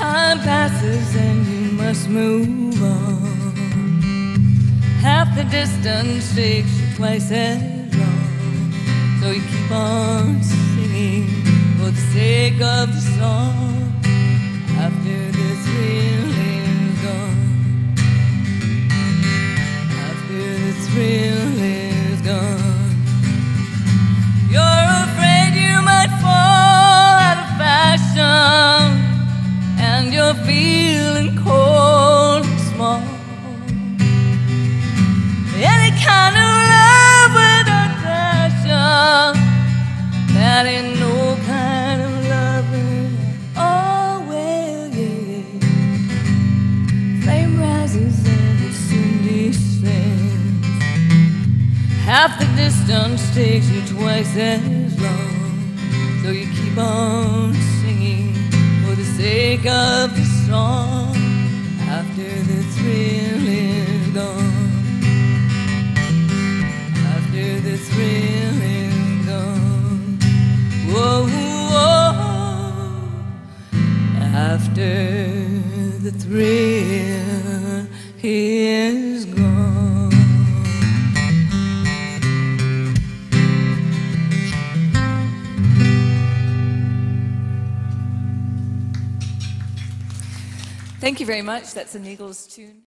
Time passes and you must move on. Half the distance takes you twice as long. So you keep on You're feeling cold and small. Any kind of love without passion, that ain't no kind of loving. Oh, well, yeah. Flame rises and it soon descends. Half the distance takes you twice as long. So you keep on singing for the sake of After the thrill is gone. After the thrill is gone. After the thrill is Thank you very much. That's an Eagles tune.